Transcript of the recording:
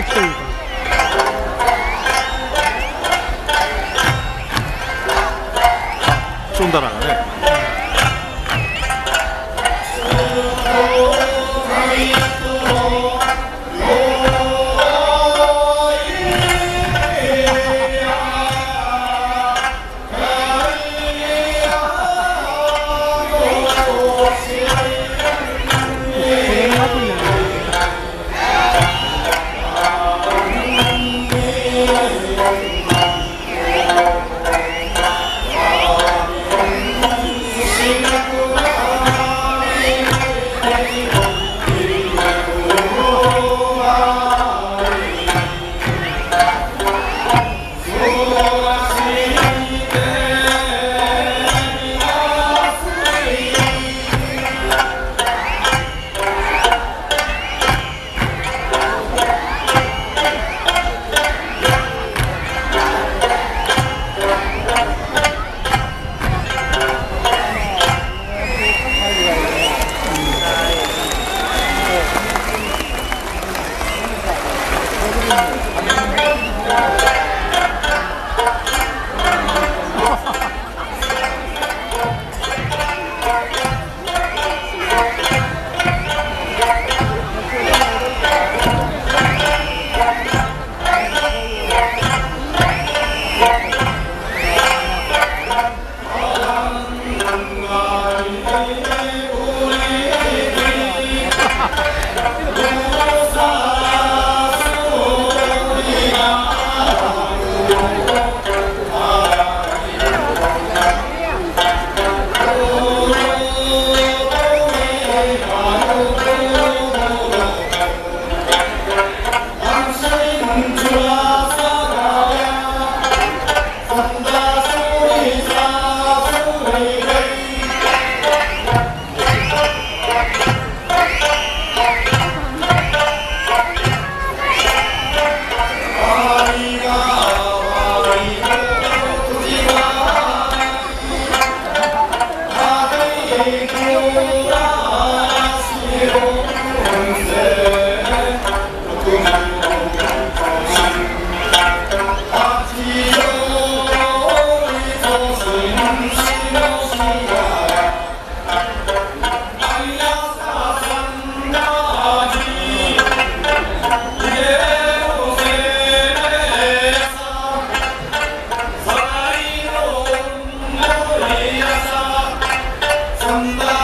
victory. Allah